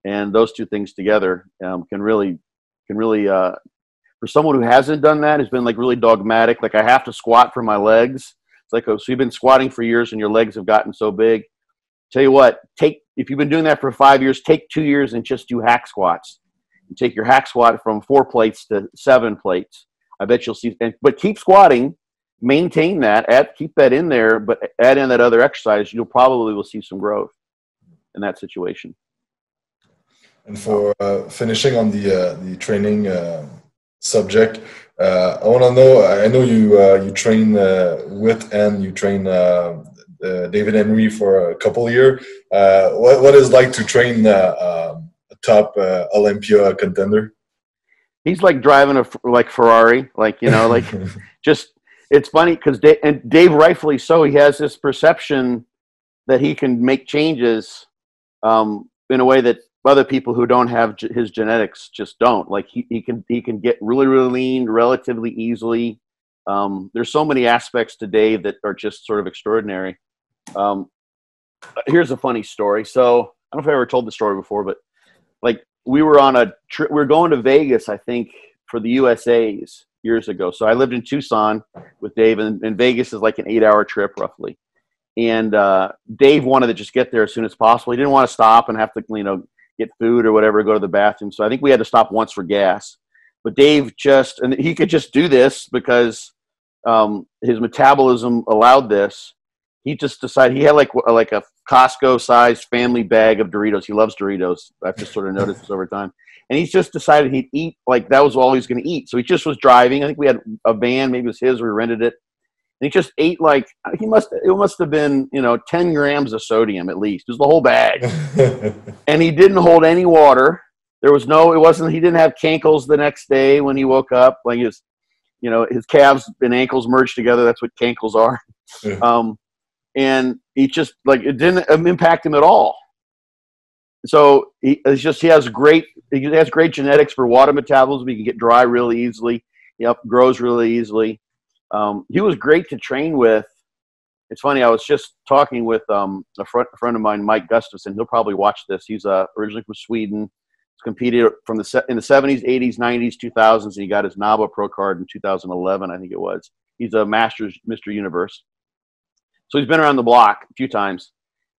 and those two things together um, can really can really uh, for someone who hasn't done that has been like really dogmatic. Like I have to squat for my legs. It's like oh, so you've been squatting for years and your legs have gotten so big. Tell you what, take if you've been doing that for five years, take two years and just do hack squats. Take your hack squat from four plates to seven plates. I bet you'll see. And, but keep squatting maintain that, add, keep that in there, but add in that other exercise, you'll probably will see some growth in that situation. And for uh, finishing on the uh, the training uh, subject, uh, I want to know. I know you uh, you train uh, with and you train David Henry for a couple year. what what is like to train um, a top Olympia contender? He's like driving a like Ferrari, like you know, like (laughs) just it's funny because Dave, and Dave, rightfully so, he has this perception that he can make changes um, in a way that other people who don't have his genetics just don't. Like he, he can he can get really really lean relatively easily. Um, there's so many aspects to Dave that are just sort of extraordinary. Um, here's a funny story. So I don't know if I ever told the story before, but like we were on a trip. We are going to Vegas, I think, for the USA's, years ago. So I lived in Tucson with Dave, and, and Vegas is like an eight-hour trip roughly. And uh, Dave wanted to just get there as soon as possible. He didn't want to stop and have to, you know, get food or whatever, go to the bathroom. So I think we had to stop once for gas. But Dave just, and he could just do this because um, his metabolism allowed this. He just decided he had like like a Costco sized family bag of Doritos. He loves Doritos. I've just sort of noticed this over time and he's just decided he'd eat like that was all he was going to eat. So he just was driving. I think we had a van, maybe it was his, we rented it. And he just ate like he must it must have been you know ten grams of sodium at least. It was the whole bag, (laughs) and he didn't hold any water. There was no. It wasn't. He didn't have cankles the next day when he woke up. Like his, you know, his calves and ankles merged together. That's what cankles are. Um, and he just like it didn't impact him at all so he, it's just he has great he has great genetics for water metabolism. He can get dry really easily. Yep, grows really easily. Um, he was great to train with. It's funny. I was just talking with um, a, friend, a friend of mine, Mike Gustafson. He'll probably watch this. He's uh, originally from Sweden. He's competed from the in the 70s, 80s, 90s, 2000s, and he got his NABBA Pro card in 2011, I think it was. He's a Masters Mr. Universe. So he's been around the block a few times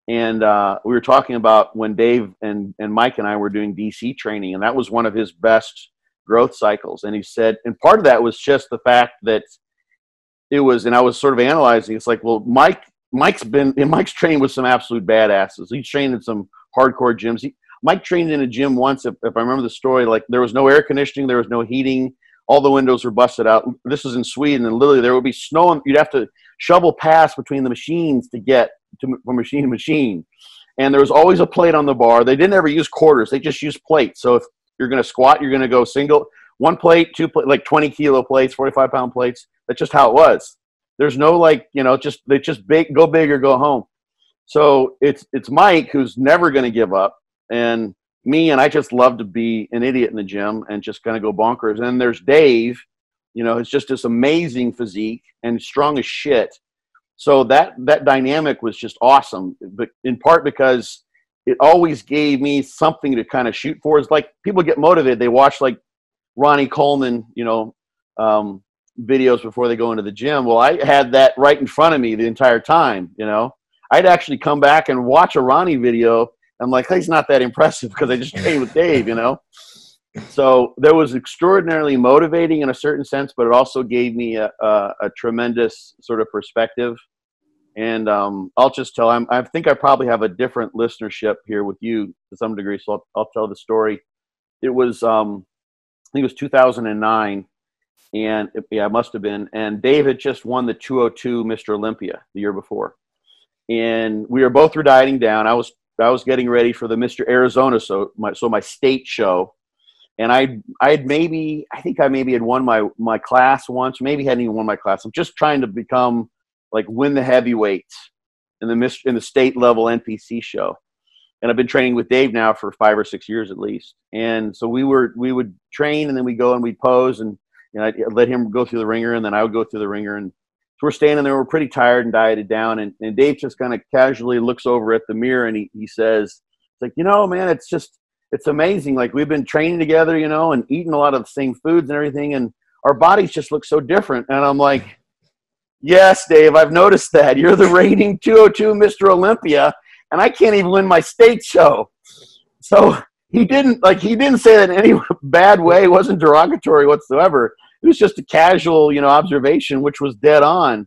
and uh, we were talking about when Dave and, and Mike and I were doing DC training, and that was one of his best growth cycles. And he said, and part of that was just the fact that it was, and I was sort of analyzing. It's like, well, Mike, Mike's been, Mike's trained with some absolute badasses. He's trained in some hardcore gyms. He, Mike trained in a gym once, if, if I remember the story. Like there was no air conditioning, there was no heating, all the windows were busted out. This was in Sweden, and literally there would be snow. And you'd have to shovel past between the machines to get to, from machine to machine. And there was always a plate on the bar. They didn't ever use quarters; they just used plates. So if you're going to squat, you're going to go single, one plate, two plate, like 20 kilo plates, 45 pound plates. That's just how it was. There's no like you know, just they just big, go big or go home. So it's it's Mike who's never going to give up, and me, and I just love to be an idiot in the gym and just kind of go bonkers. And there's Dave, you know, it's just this amazing physique and strong as shit. So that that dynamic was just awesome but in part because it always gave me something to kind of shoot for. It's like people get motivated. They watch like ronnie coleman you know um, videos before they go into the gym. Well i had that right in front of me the entire time you know? I'd actually come back and watch a ronnie video i'm like hey, he's not that impressive (laughs) because i just trained with dave you know (laughs) so there was extraordinarily motivating in a certain sense, but it also gave me a, a, a tremendous sort of perspective. And um, I'll just tell, I'm, I think I probably have a different listenership here with you to some degree, so I'll, I'll tell the story. It was, um, I think it was 2009, and it, yeah, it must have been. And Dave had just won the 202 Mr. Olympia the year before, and we were both were dieting down. I was I was getting ready for the Mr. Arizona, so my so my state show and I I had maybe I think I maybe had won my my class once, maybe hadn't even won my class. I'm just trying to become like win the heavyweights in the in the state level NPC show, and I've been training with Dave now for five or six years at least. And so we were we would train and then we go and we'd pose and know I'd let him go through the ringer and then I would go through the ringer and we're standing there, we're pretty tired and dieted down, and, and Dave just kind of casually looks over at the mirror and he, he says, "It's like you know, man, it's just it's amazing. Like we've been training together, you know, and eating a lot of the same foods and everything, and our bodies just look so different." And I'm like, "Yes, Dave, I've noticed that. You're the reigning 202 Mr. Olympia, and I can't even win my state show." So he didn't like he didn't say that in any (laughs) bad way. It wasn't derogatory whatsoever. It was just a casual, you know, observation, which was dead on.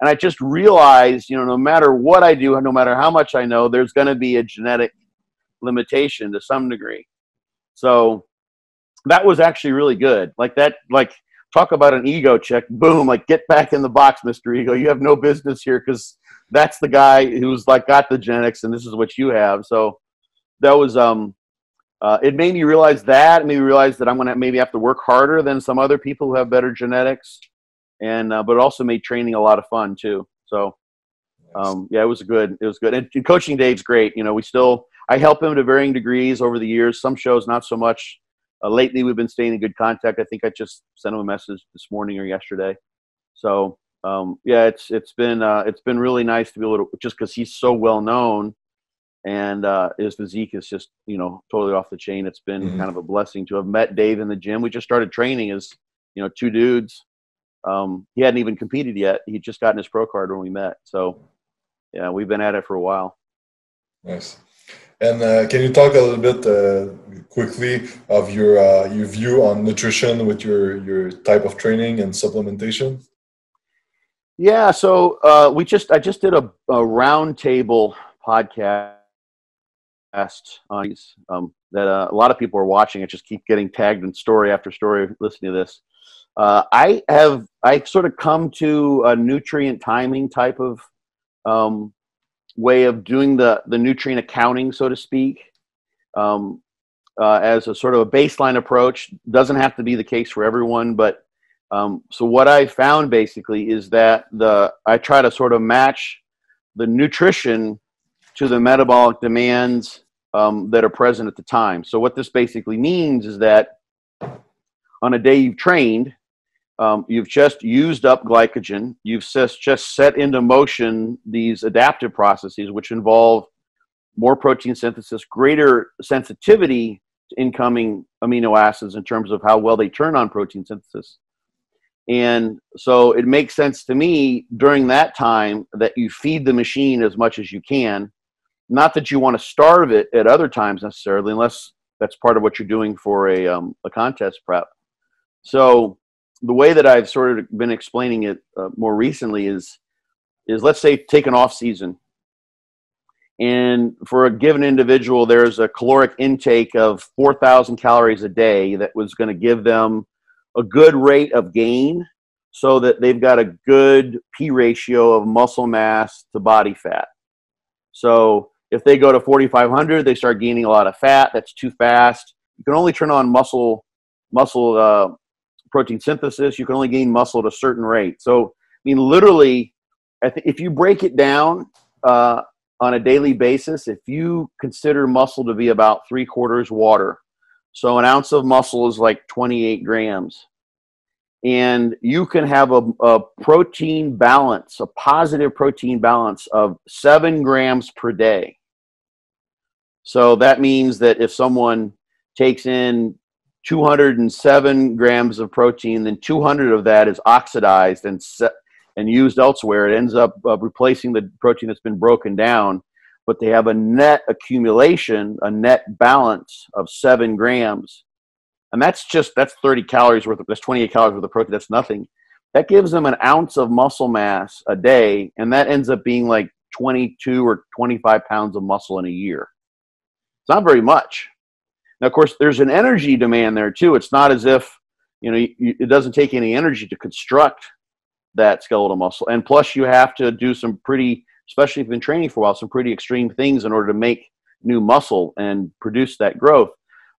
And I just realized, you know, no matter what I do, no matter how much I know, there's going to be a genetic limitation to some degree. So that was actually really good. Like that, like talk about an ego check. (laughs) Boom, like get back in the box, Mr. Ego. You have no business here because that's the guy who's like got the genetics and this is what you have. So that was um uh, it made me realize that. It made me realize that I'm going to maybe have to work harder than some other people who have better genetics, and uh, but it also made training a lot of fun too. So, um, yeah, it was good. It was good. And, and, coaching Dave's great. You know, we still I help him to varying degrees over the years. Some shows not so much. Uh, lately, we've been staying in good contact. I think I just sent him a message this morning or yesterday. So, um, yeah, it's it's been uh, it's been really nice to be able to just because he's so well known and uh, his physique is just you know totally off the chain. It's been mm-hmm. kind of a blessing to have met Dave in the gym. We just started training as you know two dudes. Um, he hadn't even competed yet. He'd just gotten his pro card when we met. So yeah, we've been at it for a while. Nice. And uh, can you talk a little bit uh, quickly of your uh, your view on nutrition with your your type of training and supplementation? Yeah, so uh, we just I just did a, a roundtable podcast on um, that uh, a lot of people are watching. It just keep getting tagged in story after story listening to this. Uh, I have I sort of come to a nutrient timing type of um, way of doing the the nutrient accounting, so to speak, um, uh, as a sort of a baseline approach. Doesn't have to be the case for everyone, but um, so what I found basically is that the I try to sort of match the nutrition to the metabolic demands um, that are present at the time. So what this basically means is that on a day you've trained, um, you've just used up glycogen. You've just, just set into motion these adaptive processes, which involve more protein synthesis, greater sensitivity to incoming amino acids in terms of how well they turn on protein synthesis. And so it makes sense to me during that time that you feed the machine as much as you can not that you want to starve it at other times necessarily, unless that's part of what you're doing for a, um, a contest prep. So the way that I've sort of been explaining it uh, more recently is, is let's say take an off season. And for a given individual, there's a caloric intake of 4,000 calories a day that was going to give them a good rate of gain so that they've got a good P ratio of muscle mass to body fat. So if they go to 4,500, they start gaining a lot of fat. That's too fast. You can only turn on muscle muscle uh, protein synthesis. You can only gain muscle at a certain rate. So, I mean, literally, if you break it down uh, on a daily basis, if you consider muscle to be about three quarters water, so an ounce of muscle is like 28 grams and you can have a, a, protein balance, a positive protein balance of seven grams per day. So that means that if someone takes in 207 grams of protein, then 200 of that is oxidized and set, and used elsewhere. It ends up uh, replacing the protein that's been broken down, but they have a net accumulation, a net balance of seven grams, and that's just that's 30 calories worth of that's 28 calories worth of protein. That's nothing. That gives them an ounce of muscle mass a day, and that ends up being like 22 or 25 pounds of muscle in a year not very much. Now, of course, there's an energy demand there too. It's not as if you know you, it doesn't take any energy to construct that skeletal muscle, and plus you have to do some pretty, especially if you've been training for a while, some pretty extreme things in order to make new muscle and produce that growth.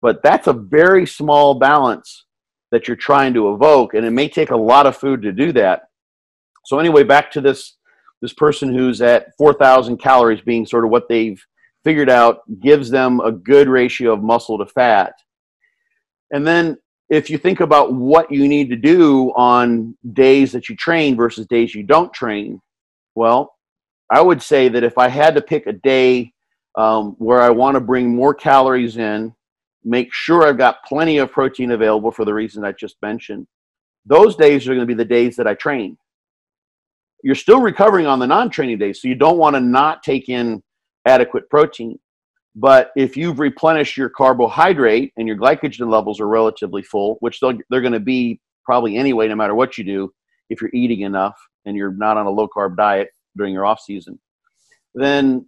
But that's a very small balance that you're trying to evoke, and it may take a lot of food to do that. So anyway, back to this this person who's at 4,000 calories being sort of what they've figured out gives them a good ratio of muscle to fat. And then if you think about what you need to do on days that you train versus days you don't train, well, I would say that if I had to pick a day um, where I want to bring more calories in, make sure I've got plenty of protein available for the reason I just mentioned, those days are going to be the days that I train. You're still recovering on the non training days, so you don't want to not take in adequate protein. But if you've replenished your carbohydrate and your glycogen levels are relatively full, which they're going to be probably anyway, no matter what you do, if you're eating enough and you're not on a low carb diet during your off season, then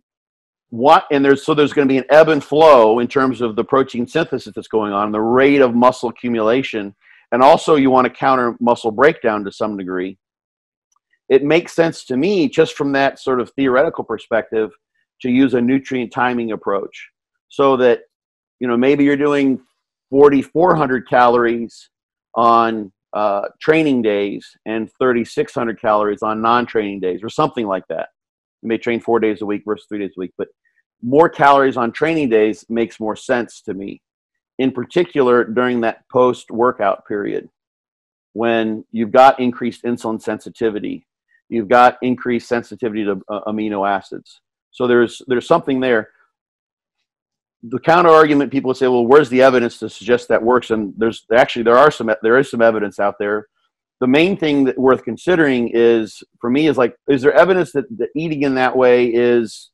what? And there's so there's going to be an ebb and flow in terms of the protein synthesis that's going on, the rate of muscle accumulation, and also you want to counter muscle breakdown to some degree. It makes sense to me just from that sort of theoretical perspective to use a nutrient timing approach so that you know maybe you're doing 4400 calories on uh, training days and 3600 calories on non-training days or something like that. You may train four days a week versus three days a week but more calories on training days makes more sense to me in particular during that post workout period when you've got increased insulin sensitivity you've got increased sensitivity to uh, amino acids so there's there's something there. The counter argument people would say, well, where's the evidence to suggest that works? And there's actually there are some there is some evidence out there. The main thing that worth considering is for me is like, is there evidence that, that eating in that way is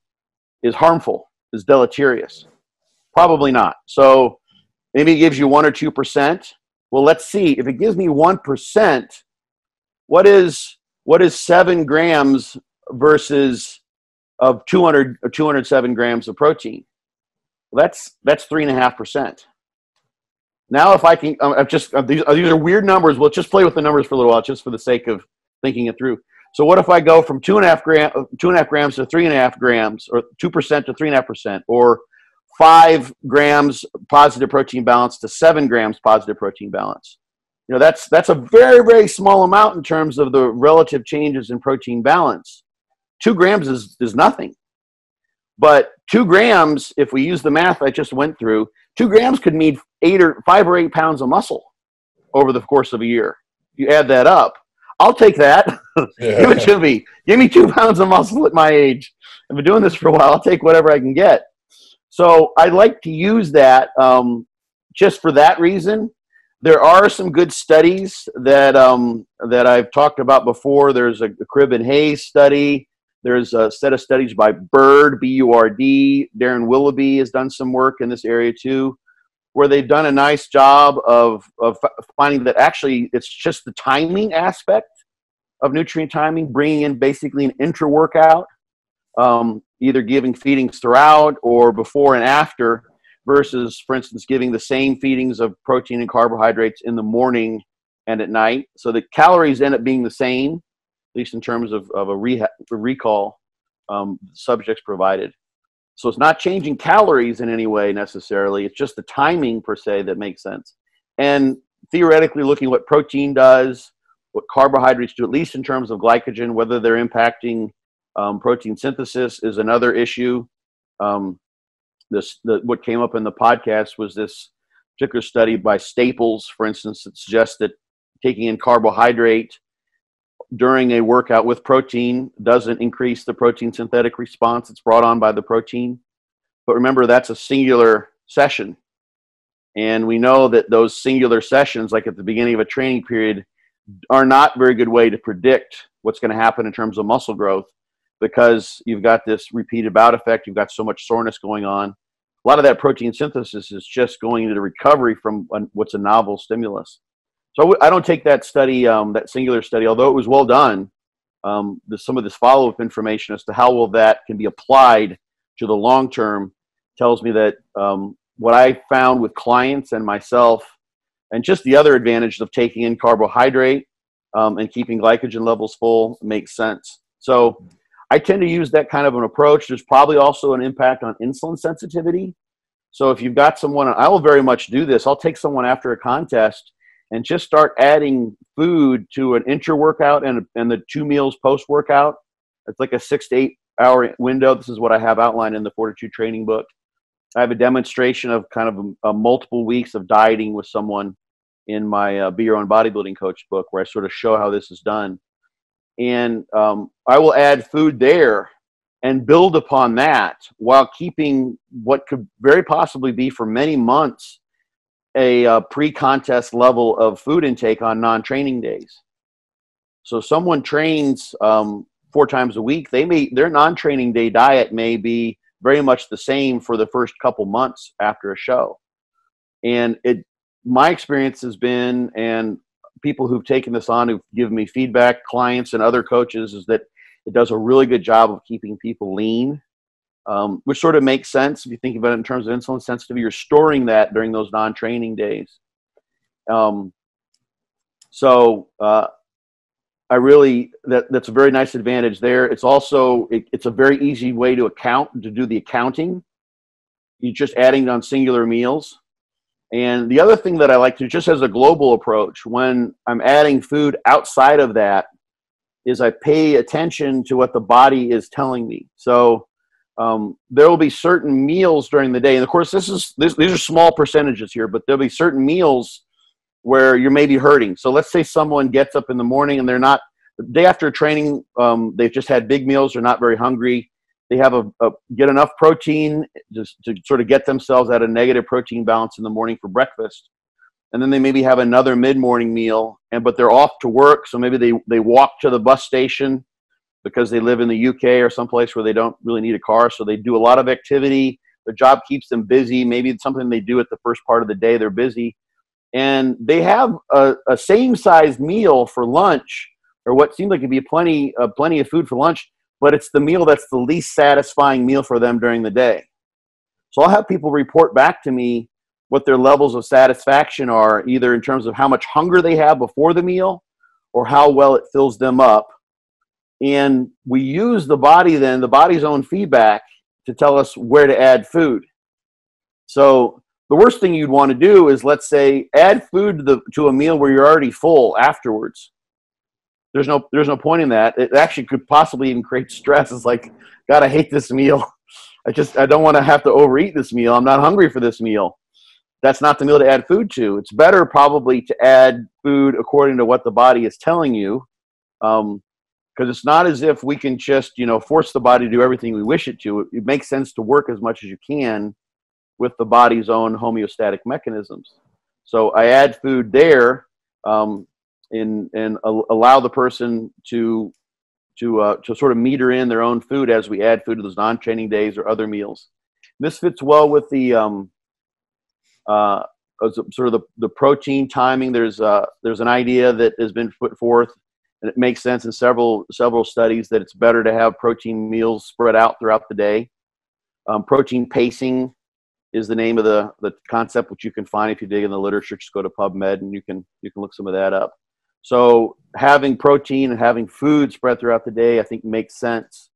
is harmful, is deleterious? Probably not. So maybe it gives you one or two percent. Well, let's see. If it gives me one percent, what is what is seven grams versus of 200 or 207 grams of protein. Well, that's that's three and a half percent. Now, if I can, um, I've just uh, these, uh, these are weird numbers. We'll just play with the numbers for a little while, just for the sake of thinking it through. So, what if I go from two and a half gram, uh, two and a half grams to three and a half grams, or two percent to three and a half percent, or five grams positive protein balance to seven grams positive protein balance? You know, that's that's a very very small amount in terms of the relative changes in protein balance two grams is, is nothing. But two grams, if we use the math I just went through, two grams could mean eight or five or eight pounds of muscle over the course of a year. You add that up. I'll take that. Yeah. (laughs) Give it to me. Give me two pounds of muscle at my age. I've been doing this for a while. I'll take whatever I can get. So I like to use that um, just for that reason. There are some good studies that um, that I've talked about before. There's a, a Cribb and Hayes study. There's a set of studies by Burd, B U R D. Darren Willoughby has done some work in this area too, where they've done a nice job of, of finding that actually it's just the timing aspect of nutrient timing, bringing in basically an intra workout, um, either giving feedings throughout or before and after, versus, for instance, giving the same feedings of protein and carbohydrates in the morning and at night. So the calories end up being the same, least in terms of, of a, reha- recall um, subjects provided. So it's not changing calories in any way necessarily. It's just the timing per se that makes sense. And theoretically, looking what protein does, what carbohydrates do, at least in terms of glycogen, whether they're impacting um, protein synthesis is another issue. Um, this the, what came up in the podcast was this particular study by Staples, for instance, that suggests that taking in carbohydrate during a workout with protein doesn't increase the protein synthetic response it's brought on by the protein. But remember, that's a singular session. And we know that those singular sessions, like at the beginning of a training period, are not very good way to predict what's going to happen in terms of muscle growth because you've got this repeated bout effect, you've got so much soreness going on. A lot of that protein synthesis is just going into recovery from what's a novel stimulus. So I don't take that study, um, that singular study, although it was well done. Um, the, some of this follow-up information as to how well that can be applied to the long term tells me that um, what I found with clients and myself, and just the other advantages of taking in carbohydrate um, and keeping glycogen levels full makes sense. So I tend to use that kind of an approach. There's probably also an impact on insulin sensitivity. So if you've got someone, I will very much do this. I'll take someone after a contest and just start adding food to an intra workout and, and the two meals post workout. It's like a six to eight hour window. This is what I have outlined in the Fortitude training book. I have a demonstration of kind of a, a multiple weeks of dieting with someone in my uh, Be Your Own Bodybuilding Coach book, where I sort of show how this is done. And um, I will add food there and build upon that while keeping what could very possibly be for many months a uh, pre-contest level of food intake on non-training days. So someone trains um, four times a week. They may their non-training day diet may be very much the same for the first couple months after a show, and it. My experience has been, and people who've taken this on who've given me feedback, clients and other coaches, is that it does a really good job of keeping people lean um, which sort of makes sense if you think about it in terms of insulin sensitivity. You're storing that during those non-training days. Um, so uh, I really that that's a very nice advantage there. It's also it, it's a very easy way to account to do the accounting. You're just adding on singular meals. And the other thing that I like to just as a global approach when I'm adding food outside of that is I pay attention to what the body is telling me. So um, there will be certain meals during the day, and of course, this is this, these are small percentages here, but there'll be certain meals where you're maybe hurting. So let's say someone gets up in the morning and they're not the day after training, um, they've just had big meals, they're not very hungry. They have a, a get enough protein just to sort of get themselves at a negative protein balance in the morning for breakfast, and then they maybe have another mid-morning meal, and but they're off to work, so maybe they they walk to the bus station because they live in the UK or someplace where they don't really need a car. So they do a lot of activity. The job keeps them busy. Maybe it's something they do at the first part of the day. They're busy. And they have a, a same sized meal for lunch, or what seems like to be plenty, uh, plenty of food for lunch, but it's the meal that's the least satisfying meal for them during the day. So I'll have people report back to me what their levels of satisfaction are, either in terms of how much hunger they have before the meal or how well it fills them up and we use the body then the body's own feedback to tell us where to add food. So the worst thing you'd want to do is let's say add food to, the, to a meal where you're already full afterwards. There's no there's no point in that. It actually could possibly even create stress. It's like god i hate this meal. (laughs) I just i don't want to have to overeat this meal. I'm not hungry for this meal. That's not the meal to add food to. It's better probably to add food according to what the body is telling you. Um, because it's not as if we can just you know force the body to do everything we wish it to. It, it, makes sense to work as much as you can with the body's own homeostatic mechanisms. So I add food there, um, and and allow the person to to uh, to sort of meter in their own food as we add food to those non-training days or other meals. This fits well with the um, uh, sort of the, the protein timing. There's uh, there's an idea that has been put forth and it makes sense in several several studies that it's better to have protein meals spread out throughout the day. Um, protein pacing is the name of the the concept, which you can find if you dig in the literature. Just go to PubMed and you can you can look some of that up. So having protein and having food spread throughout the day, I think makes sense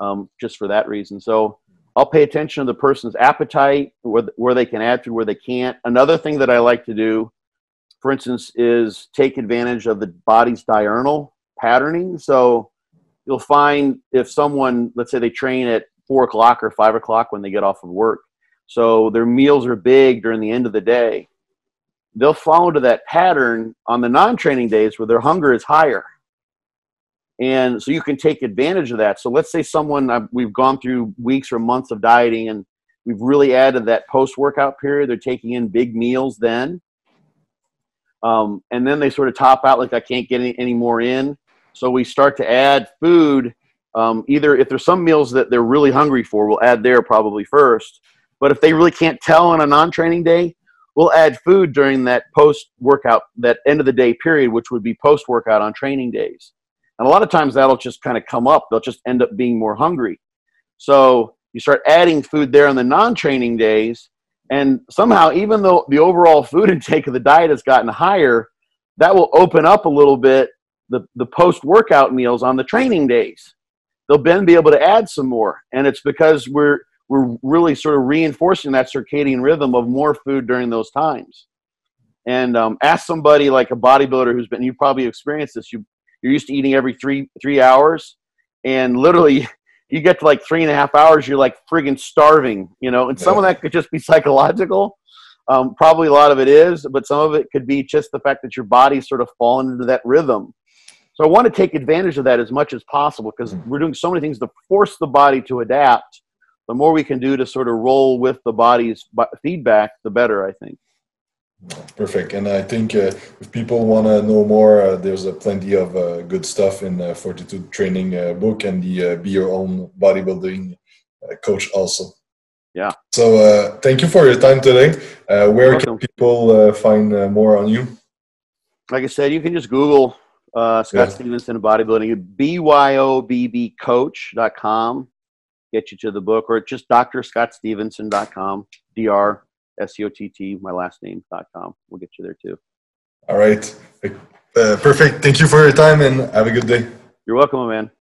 um, just for that reason. So I'll pay attention to the person's appetite, where, where they can add to, where they can't. Another thing that I like to do for instance, is take advantage of the body's diurnal patterning. So you'll find if someone, let's say they train at four o'clock or five o'clock when they get off of work, so their meals are big during the end of the day, they'll follow to that pattern on the non training days where their hunger is higher. And so you can take advantage of that. So let's say someone, uh, we've gone through weeks or months of dieting and we've really added that post workout period. They're taking in big meals then um, and then they sort of top out like I can't get any, any more in. So we start to add food. Um, either if there's some meals that they're really hungry for, we'll add there probably first. But if they really can't tell on a non-training day, we'll add food during that post-workout, that end of the day period, which would be post-workout on training days. And a lot of times that'll just kind of come up. They'll just end up being more hungry. So you start adding food there on the non-training days, and somehow, even though the overall food (laughs) intake of the diet has gotten higher, that will open up a little bit the, the post workout meals on the training days. They'll then be able to add some more. And it's because we're, we're really sort of reinforcing that circadian rhythm of more food during those times. And um, ask somebody like a bodybuilder who's been, you probably experienced this, you, you're used to eating every three, three hours. And literally, you get to like three and a half hours, you're like friggin' starving, you know. And some of that could just be (laughs) psychological. Um, probably a lot of it is, but some of it could be just the fact that your body's sort of fallen into that rhythm. So I want to take advantage of that as much as possible because we're doing so many things to force the body to adapt. The more we can do to sort of roll with the body's feedback, the better, I think. Perfect. And I think uh, if people want to know more, uh, there's uh, plenty of uh, good stuff in the Fortitude Training uh, book and the uh, Be Your Own Bodybuilding coach also. Yeah. So thank you for your time today. where can people find more on you? Like I said, you can just Google Scott yeah. Stevenson Bodybuilding, BYOBBcoach.com. Get you to the book, or just drscottstevenson.com, dr S-C-O-T-T, my last name, dot com. We'll get you there too. All right. Uh, perfect. Thank you for your time and have a good day. You're welcome, man.